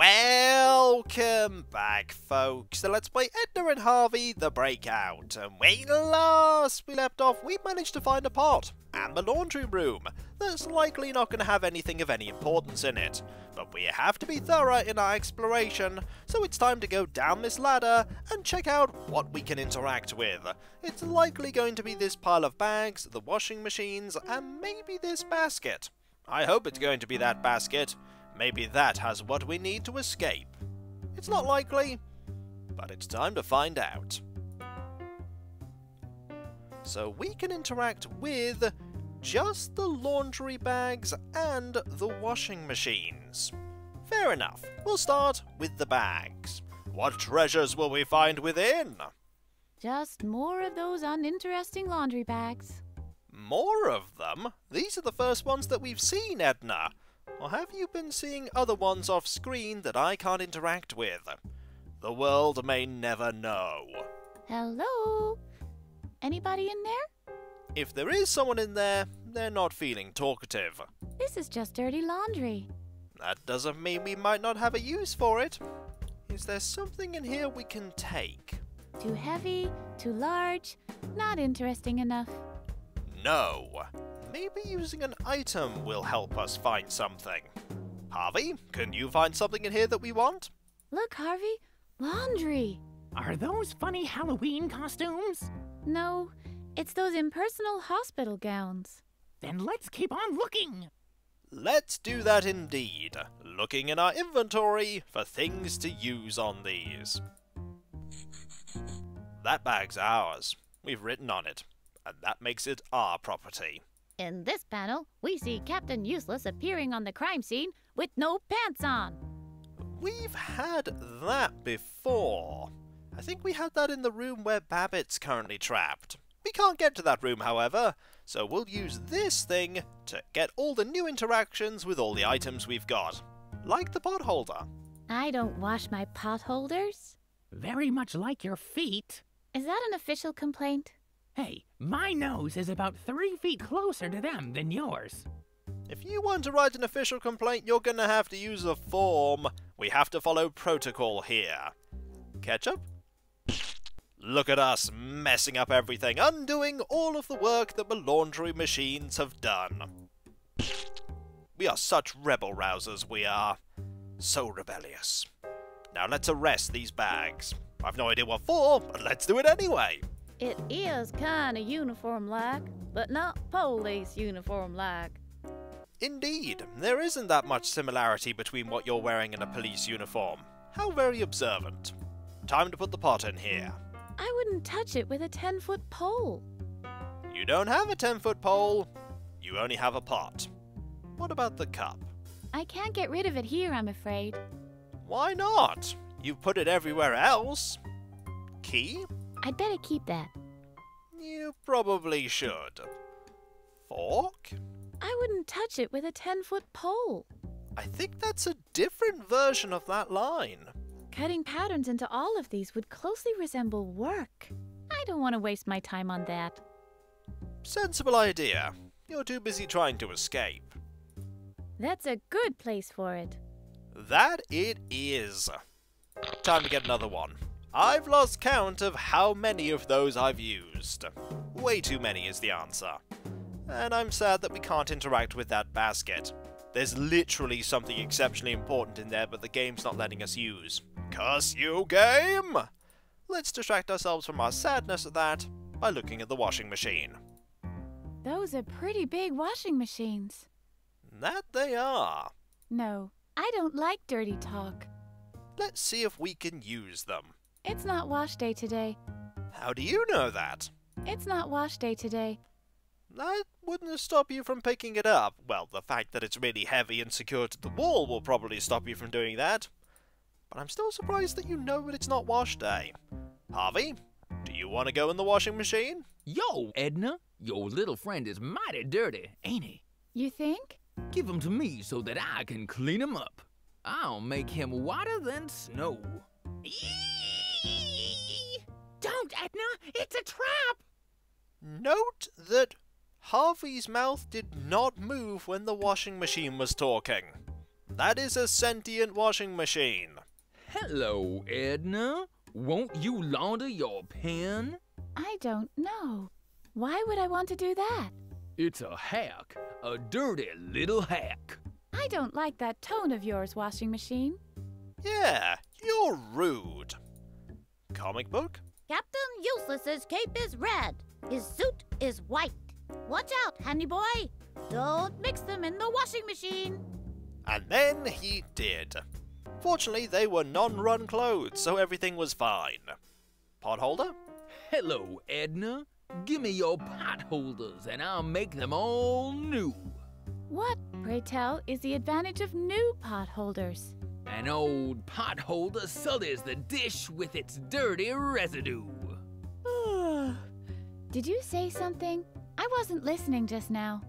Welcome back, folks, to Let's Play Edna and Harvey The Breakout. And when last we left off, we managed to find a pot and the laundry room that's likely not going to have anything of any importance in it. But we have to be thorough in our exploration, so it's time to go down this ladder and check out what we can interact with. It's likely going to be this pile of bags, the washing machines, and maybe this basket. I hope it's going to be that basket. Maybe that has what we need to escape. It's not likely, but it's time to find out. So we can interact with just the laundry bags and the washing machines. Fair enough. We'll start with the bags. What treasures will we find within? Just more of those uninteresting laundry bags. More of them? These are the first ones that we've seen, Edna. Or have you been seeing other ones off screen that I can't interact with? The world may never know. Hello? Anybody in there? If there is someone in there, they're not feeling talkative. This is just dirty laundry. That doesn't mean we might not have a use for it. Is there something in here we can take? Too heavy, too large, not interesting enough. No. Maybe using an item will help us find something. Harvey, can you find something in here that we want? Look, Harvey, laundry. Are those funny Halloween costumes? No, it's those impersonal hospital gowns. Then let's keep on looking. Let's do that indeed. Looking in our inventory for things to use on these. That bag's ours. We've written on it, and that makes it our property. In this panel, we see Captain Useless appearing on the crime scene with no pants on. We've had that before. I think we had that in the room where Babbitt's currently trapped. We can't get to that room, however, so we'll use this thing to get all the new interactions with all the items we've got. Like the pot holder. I don't wash my pot holders. Very much like your feet. Is that an official complaint? Hey, my nose is about three feet closer to them than yours. If you want to write an official complaint, you're gonna have to use a form. We have to follow protocol here. Ketchup? Look at us messing up everything, undoing all of the work that the laundry machines have done. We are such rebel rousers, we are. So rebellious. Now let's arrest these bags. I've no idea what for, but let's do it anyway. It is kinda uniform like, but not police uniform like. Indeed, there isn't that much similarity between what you're wearing and a police uniform. How very observant. Time to put the pot in here. I wouldn't touch it with a 10 foot pole. You don't have a 10 foot pole, you only have a pot. What about the cup? I can't get rid of it here, I'm afraid. Why not? You've put it everywhere else. Key? I'd better keep that. You probably should. Fork? I wouldn't touch it with a 10 foot pole. I think that's a different version of that line. Cutting patterns into all of these would closely resemble work. I don't want to waste my time on that. Sensible idea. You're too busy trying to escape. That's a good place for it. That it is. Time to get another one. I've lost count of how many of those I've used. Way too many is the answer. And I'm sad that we can't interact with that basket. There's literally something exceptionally important in there, but the game's not letting us use. Curse you, game! Let's distract ourselves from our sadness at that by looking at the washing machine. Those are pretty big washing machines. That they are. No, I don't like dirty talk. Let's see if we can use them. It's not wash day today. How do you know that? It's not wash day today. That wouldn't stop you from picking it up. Well, the fact that it's really heavy and secured to the wall will probably stop you from doing that. But I'm still surprised that you know that it's not wash day. Harvey, do you want to go in the washing machine? Yo, Edna, your little friend is mighty dirty, ain't he? You think? Give him to me so that I can clean him up. I'll make him whiter than snow. Eee! Don't, It's a trap! Note that Harvey's mouth did not move when the washing machine was talking. That is a sentient washing machine. Hello, Edna. Won't you launder your pen? I don't know. Why would I want to do that? It's a hack. A dirty little hack. I don't like that tone of yours, washing machine. Yeah, you're rude. Comic book? Captain cape is red. His suit is white. Watch out, handy boy. Don't mix them in the washing machine. And then he did. Fortunately, they were non run clothes, so everything was fine. Potholder? Hello, Edna. Give me your pot holders and I'll make them all new. What, pray tell, is the advantage of new pot holders? An old pot holder sullies the dish with its dirty residue. Did you say something? I wasn't listening just now.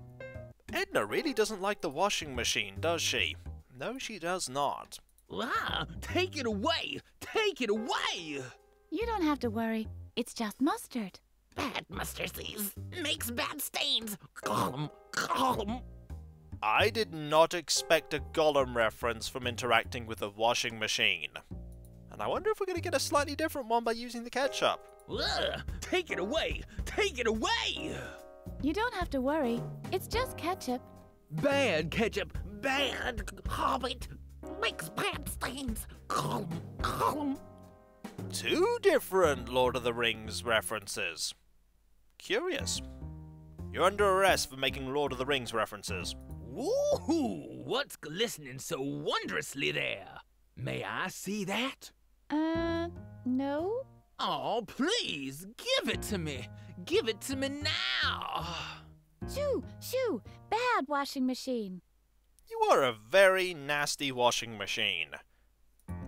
Edna really doesn't like the washing machine, does she? No, she does not. Ah, take it away! Take it away! You don't have to worry. It's just mustard. Bad mustard seeds makes bad stains. Gollum, Gollum. I did not expect a Gollum reference from interacting with a washing machine. And I wonder if we're going to get a slightly different one by using the ketchup. Ugh, take it away! Take it away! You don't have to worry. It's just ketchup. Bad ketchup! Bad hobbit makes bad stains. Gollum, Gollum. Two different Lord of the Rings references. Curious. You're under arrest for making Lord of the Rings references. Woohoo! What's glistening so wondrously there? May I see that? Uh, no? Oh, please, give it to me. Give it to me now. Shoo, shoo, bad washing machine. You are a very nasty washing machine.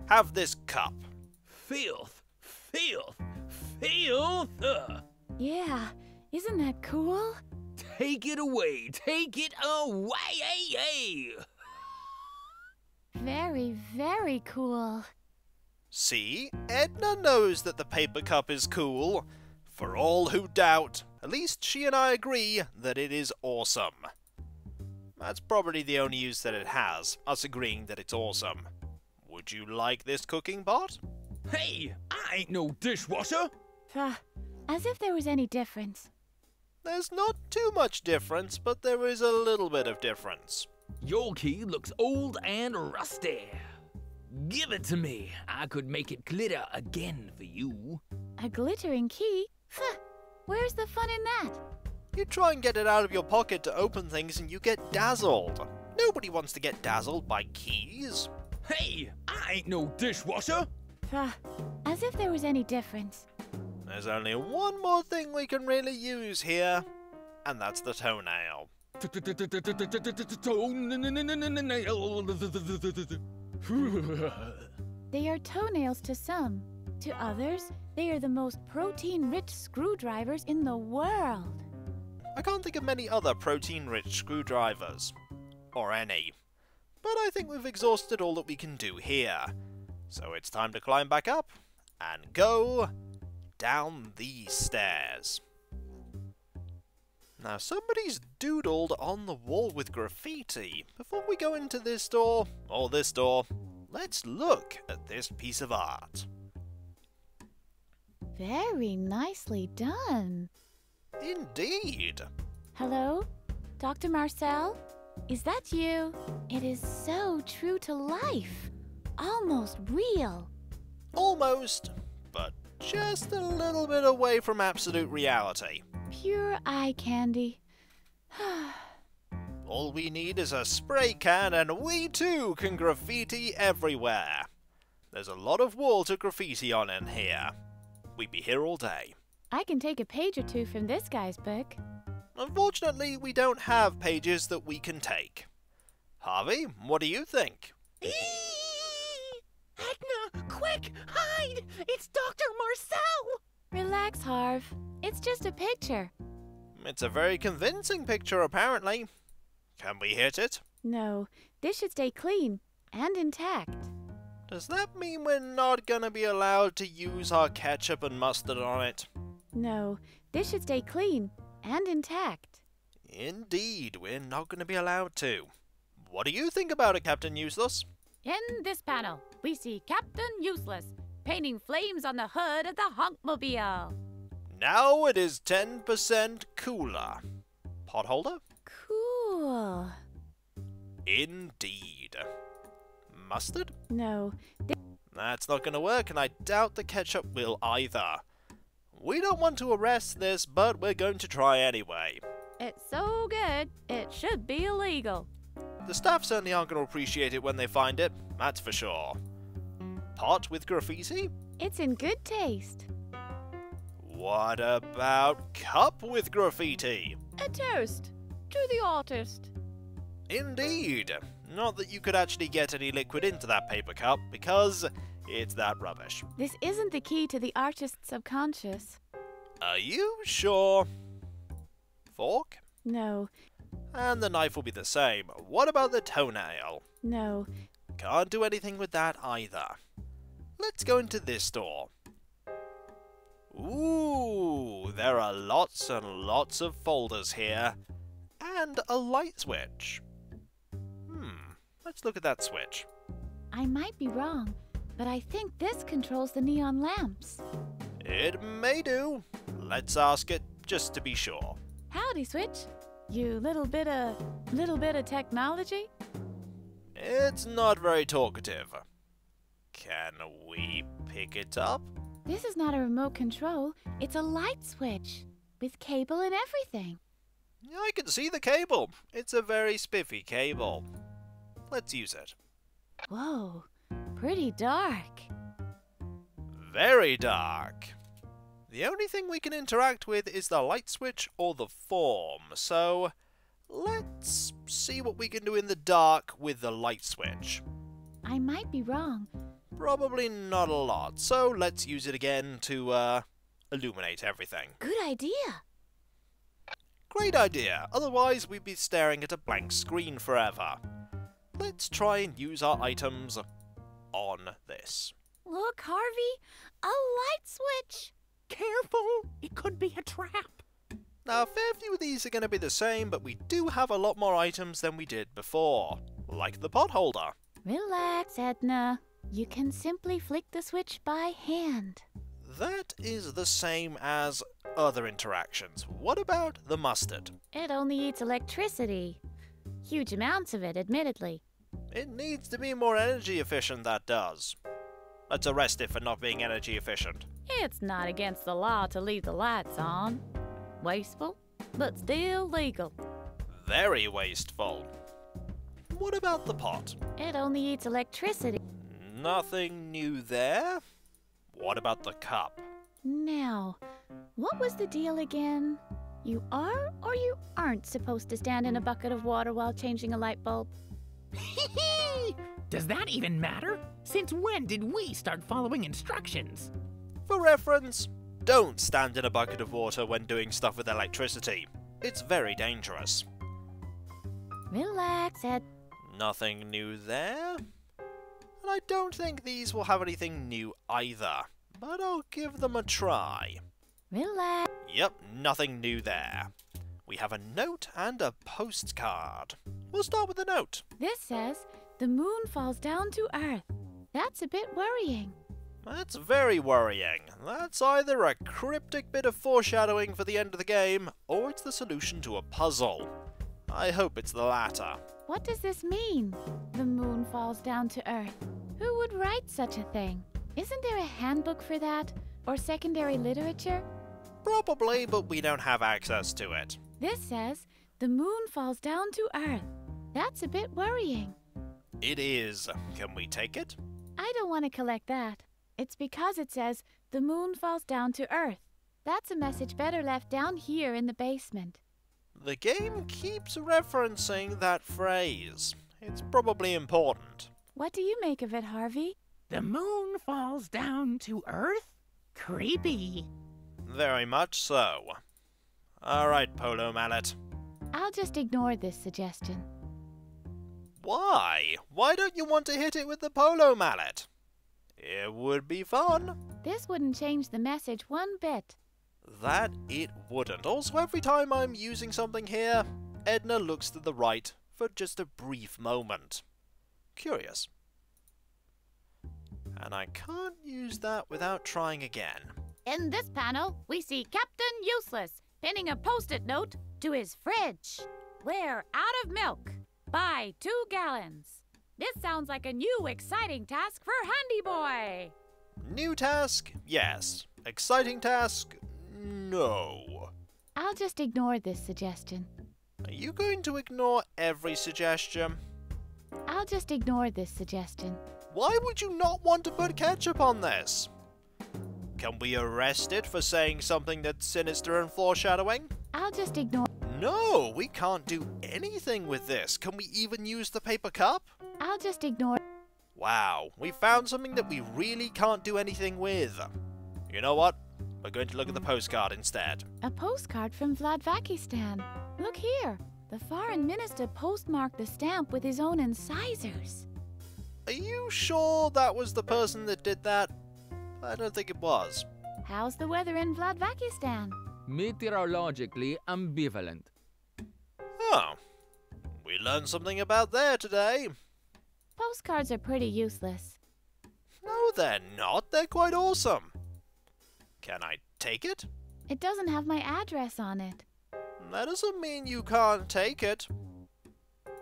Have this cup. Filth, filth, filth. Ugh. Yeah, isn't that cool? Take it away, take it away. Very, very cool. See, Edna knows that the paper cup is cool. For all who doubt, at least she and I agree that it is awesome. That's probably the only use that it has, us agreeing that it's awesome. Would you like this cooking pot? Hey, I ain't no dishwasher. Pah, as if there was any difference. There's not too much difference, but there is a little bit of difference. Your key looks old and rusty. Give it to me. I could make it glitter again for you. A glittering key? Pah, where's the fun in that? You try and get it out of your pocket to open things and you get dazzled. Nobody wants to get dazzled by keys. Hey, I ain't no dishwasher. Pah, as if there was any difference. There's only one more thing we can really use here, and that's the toenail. They are toenails to some. To others, they are the most protein rich screwdrivers in the world. I can't think of many other protein rich screwdrivers. Or any. But I think we've exhausted all that we can do here. So it's time to climb back up and go down these stairs. Now, somebody's doodled on the wall with graffiti. Before we go into this door, or this door, let's look at this piece of art. Very nicely done. Indeed. Hello? Dr. Marcel? Is that you? It is so true to life. Almost real. Almost, but just a little bit away from absolute reality. Pure eye candy. All we need is a spray can, and we too can graffiti everywhere. There's a lot of wall to graffiti on in here. We'd be here all day. I can take a page or two from this guy's book. Unfortunately, we don't have pages that we can take. Harvey, what do you think? Edna, quick, hide! It's Dr. Marcel! Relax, Harv. It's just a picture. It's a very convincing picture, apparently. Can we hit it? No, this should stay clean and intact. Does that mean we're not gonna be allowed to use our ketchup and mustard on it? No, this should stay clean and intact. Indeed, we're not gonna be allowed to. What do you think about it, Captain Useless? In this panel, we see Captain Useless painting flames on the hood of the Honkmobile. Now it is 10% cooler. Potholder? Cool. Indeed. Mustard? No, That's not going to work, and I doubt the ketchup will either. We don't want to arrest this, but we're going to try anyway. it's so good, it should be illegal. The staff certainly aren't going to appreciate it when they find it, that's for sure. Pot with graffiti? It's in good taste. What about cup with graffiti? A toast to the artist. Indeed. Not that you could actually get any liquid into that paper cup, because it's that rubbish. This isn't the key to the artist's subconscious. Are you sure? Fork? No, And the knife will be the same. What about the toenail? no, Can't do anything with that either. Let's go into this door. Ooh, there are lots and lots of folders here. And a light switch. Hmm, let's look at that switch. I might be wrong, but I think this controls the neon lamps. It may do. Let's ask it just to be sure. Howdy, Switch. You little bit of little bit of technology? It's not very talkative. Can we pick it up? This is not a remote control. It's a light switch with cable and everything. I can see the cable. It's a very spiffy cable. Let's use it. Whoa, pretty dark. Very dark. The only thing we can interact with is the light switch or the form, so let's see what we can do in the dark with the light switch. I might be wrong. Probably not a lot, so let's use it again to, uh, illuminate everything. Good idea. Great idea, otherwise we'd be staring at a blank screen forever. Let's try and use our items on this. Look, Harvey, a light switch. Careful! It could be a trap. Now, a fair few of these are going to be the same, but we do have a lot more items than we did before, like the pot holder. Relax, Edna. You can simply flick the switch by hand. That is the same as other interactions. What about the mustard? It only eats electricity. Huge amounts of it, admittedly. It needs to be more energy efficient, that does. Let's arrest it for not being energy efficient. It's not against the law to leave the lights on. Wasteful, but still legal. Very wasteful. What about the pot? It only eats electricity. Nothing new there. What about the cup? Now, what was the deal again? You are or you aren't supposed to stand in a bucket of water while changing a light bulb? Hee hee! Does that even matter? Since when did we start following instructions? For reference, don't stand in a bucket of water when doing stuff with electricity. It's very dangerous. Relax, Ed. Nothing new there. And I don't think these will have anything new either, but I'll give them a try. Relax. Yep, nothing new there. We have a note and a postcard. We'll start with the note. This says the moon falls down to Earth. That's a bit worrying. That's very worrying. That's either a cryptic bit of foreshadowing for the end of the game, or it's the solution to a puzzle. I hope it's the latter. What does this mean? The moon falls down to Earth. Who would write such a thing? Isn't there a handbook for that? Or secondary literature? Probably, but we don't have access to it. This says the moon falls down to Earth. That's a bit worrying. It is. Can we take it? I don't want to collect that. It's because it says the moon falls down to Earth. That's a message better left down here in the basement. The game keeps referencing that phrase. It's probably important. What do you make of it, Harvey? The moon falls down to Earth? Creepy. Very much so. Alright, Polo Mallet. I'll just ignore this suggestion. Why? Why don't you want to hit it with the Polo Mallet? It would be fun. This wouldn't change the message one bit. That it wouldn't. Also, every time I'm using something here, Edna looks to the right for just a brief moment. Curious. And I can't use that without trying again. In this panel, we see Captain Useless pinning a post it note to his fridge. We're out of milk. Buy two gallons. This sounds like a new exciting task for Handy Boy. New task? Yes. Exciting task? No. I'll just ignore this suggestion. Are you going to ignore every suggestion? I'll just ignore this suggestion. Why would you not want to put ketchup on this? Can we arrest it for saying something that's sinister and foreshadowing? I'll just ignore. No, we can't do anything with this. Can we even use the paper cup? I'll just ignore. Wow, we found something that we really can't do anything with. You know what? We're going to look at the postcard instead. A postcard from Vladvakistan. Look here. The foreign minister postmarked the stamp with his own incisors. Are you sure that was the person that did that? I don't think it was. How's the weather in Vladvakistan? Meteorologically ambivalent. Oh, we learned something about there today. Postcards are pretty useless. No, they're not. They're quite awesome. Can I take it? It doesn't have my address on it. That doesn't mean you can't take it.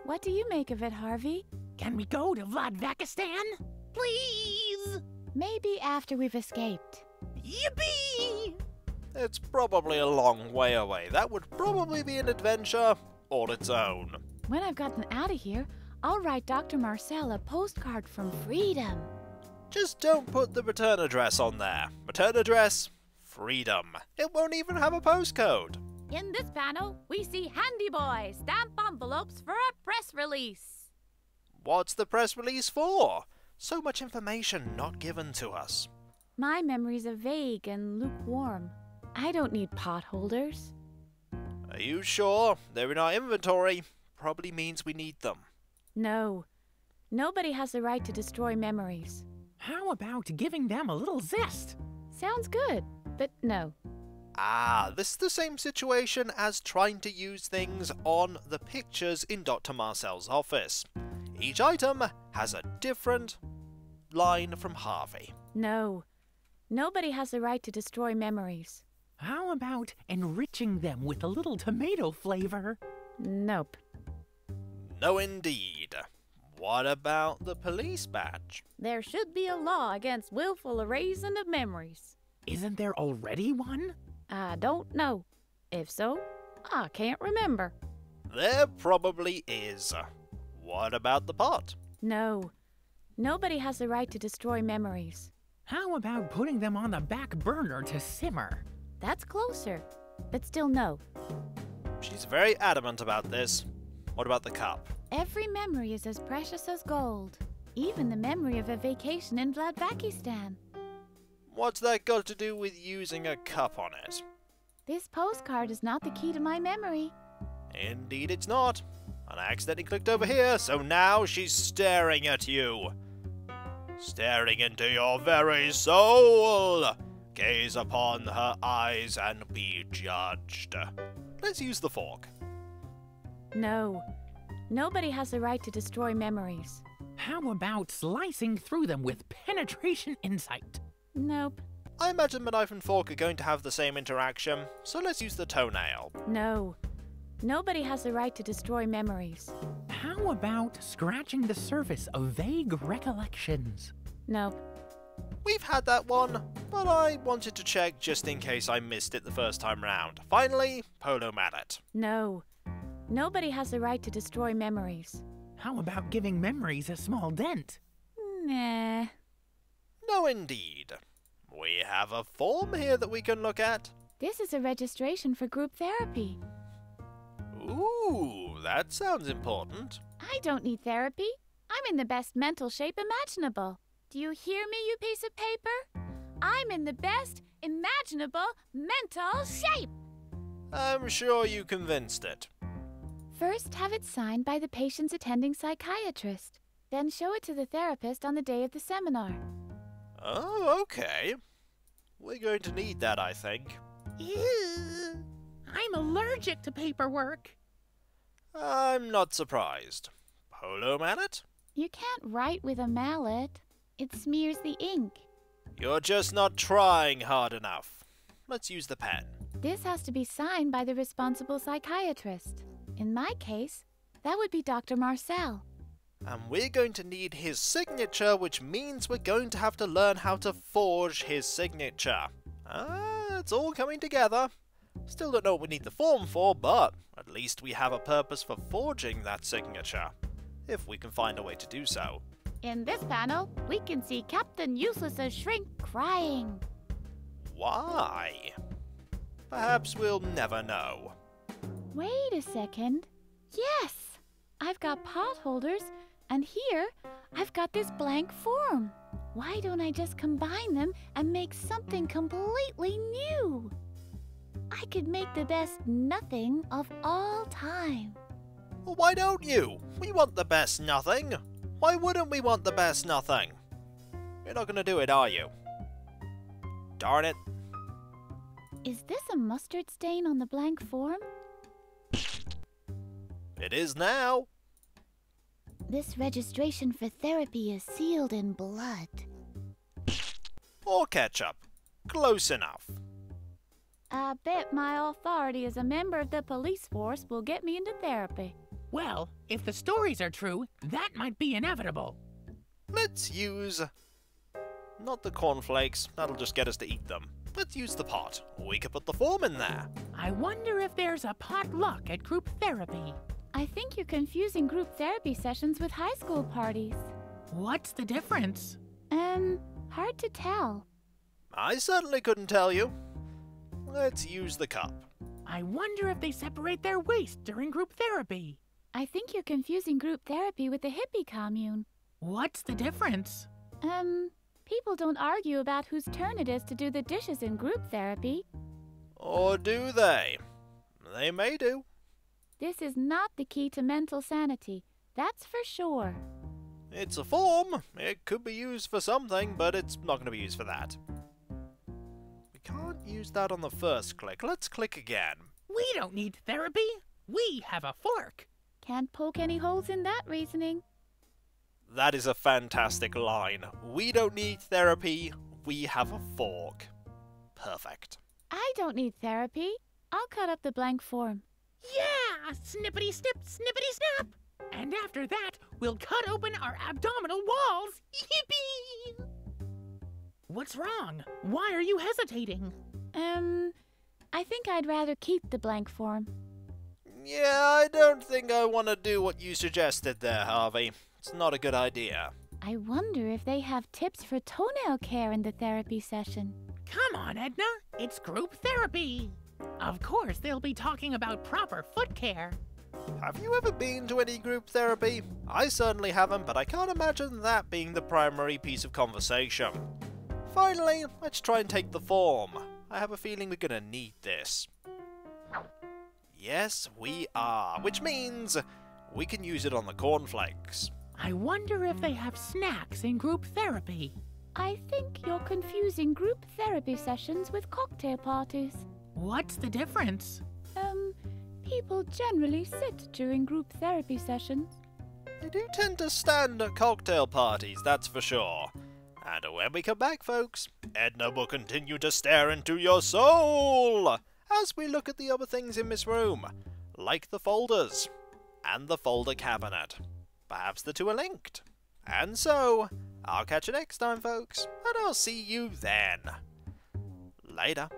What do you make of it, Harvey? Can we go to Vladvakistan? Please. Maybe after we've escaped. Yippee! It's probably a long way away. That would probably be an adventure all its own. When I've gotten out of here, I'll write Dr. Marcel a postcard from freedom. Just don't put the return address on there. Return address, freedom. It won't even have a postcode. In this panel, we see Handy Boy stamp envelopes for a press release. What's the press release for? So much information not given to us. My memories are vague and lukewarm. I don't need potholders. Are you sure? They're in our inventory. Probably means we need them. No. Nobody has the right to destroy memories. How about giving them a little zest? Sounds good, but no. Ah, this is the same situation as trying to use things on the pictures in Dr. Marcel's office. Each item has a different line from Harvey. No. Nobody has the right to destroy memories. How about enriching them with a little tomato flavor? Nope. No, indeed. What about the police badge? There should be a law against willful erasing of memories. Isn't there already one? I don't know. If so, I can't remember. There probably is. What about the pot? No. Nobody has the right to destroy memories. How about putting them on the back burner to simmer? That's closer. But still, no. She's very adamant about this. What about the cup? Every memory is as precious as gold. Even the memory of a vacation in Vladvakistan. What's that got to do with using a cup on it? This postcard is not the key to my memory. Indeed, it's not. And I accidentally clicked over here, so now she's staring at you. Staring into your very soul. Gaze upon her eyes and be judged. Let's use the fork. No. Nobody has the right to destroy memories. How about slicing through them with penetration insight? Nope. I imagine the knife and fork are going to have the same interaction, so let's use the toenail. No. Nobody has the right to destroy memories. How about scratching the surface of vague recollections? Nope. We've had that one, but I wanted to check just in case I missed it the first time round. Finally, Polo Mallet. No. Nobody has the right to destroy memories. How about giving memories a small dent? Nah. No, indeed. We have a form here that we can look at. This is a registration for group therapy. Ooh, that sounds important. I don't need therapy. I'm in the best mental shape imaginable. Do you hear me, you piece of paper? I'm in the best imaginable mental shape. I'm sure you convinced it. First, have it signed by the patient's attending psychiatrist. Then show it to the therapist on the day of the seminar. Oh, okay. We're going to need that, I think. I'm allergic to paperwork. I'm not surprised. Polo mallet? You can't write with a mallet. It smears the ink. You're just not trying hard enough. Let's use the pen. This has to be signed by the responsible psychiatrist. In my case, that would be Dr. Marcel. And we're going to need his signature, which means we're going to have to learn how to forge his signature. Ah, it's all coming together. Still don't know what we need the form for, but at least we have a purpose for forging that signature. If we can find a way to do so. In this panel, we can see Captain Useless's shrink crying. Why? Perhaps we'll never know. Wait a second. Yes! I've got pot holders, and here I've got this blank form. Why don't I just combine them and make something completely new? I could make the best nothing of all time. Well, why don't you? We want the best nothing. Why wouldn't we want the best nothing? You're not gonna do it, are you? Darn it. Is this a mustard stain on the blank form? It is now. This registration for therapy is sealed in blood. Or ketchup. Close enough. I bet my authority as a member of the police force will get me into therapy. Well, if the stories are true, that might be inevitable. Let's use. Not the cornflakes, that'll just get us to eat them. Let's use the pot. We could put the form in there. I wonder if there's a potluck at group therapy. I think you're confusing group therapy sessions with high school parties. What's the difference? Um, hard to tell. I certainly couldn't tell you. Let's use the cup. I wonder if they separate their waste during group therapy. I think you're confusing group therapy with the hippie commune. What's the difference? Um, people don't argue about whose turn it is to do the dishes in group therapy. Or do they? They may do. This is not the key to mental sanity, that's for sure. It's a form. It could be used for something, but it's not going to be used for that. We can't use that on the first click. Let's click again. We don't need therapy. We have a fork. Can't poke any holes in that reasoning. That is a fantastic line. We don't need therapy. We have a fork. Perfect. I don't need therapy. I'll cut up the blank form. Yeah! Snippity snip, snippity snap! And after that, we'll cut open our abdominal walls. Yippee! What's wrong? Why are you hesitating? Um, I think I'd rather keep the blank form. Yeah, I don't think I want to do what you suggested there, Harvey. It's not a good idea. I wonder if they have tips for toenail care in the therapy session. Come on, Edna. It's group therapy. Of course, they'll be talking about proper foot care. Have you ever been to any group therapy? I certainly haven't, but I can't imagine that being the primary piece of conversation. Finally, let's try and take the form. I have a feeling we're gonna need this. Yes, we are, which means we can use it on the cornflakes. I wonder if they have snacks in group therapy. I think you're confusing group therapy sessions with cocktail parties. What's the difference? Um, people generally sit during group therapy sessions. They do tend to stand at cocktail parties, that's for sure. And when we come back, folks, Edna will continue to stare into your soul as we look at the other things in this room, like the folders and the folder cabinet. Perhaps the two are linked. And so, I'll catch you next time, folks, and I'll see you then. Later.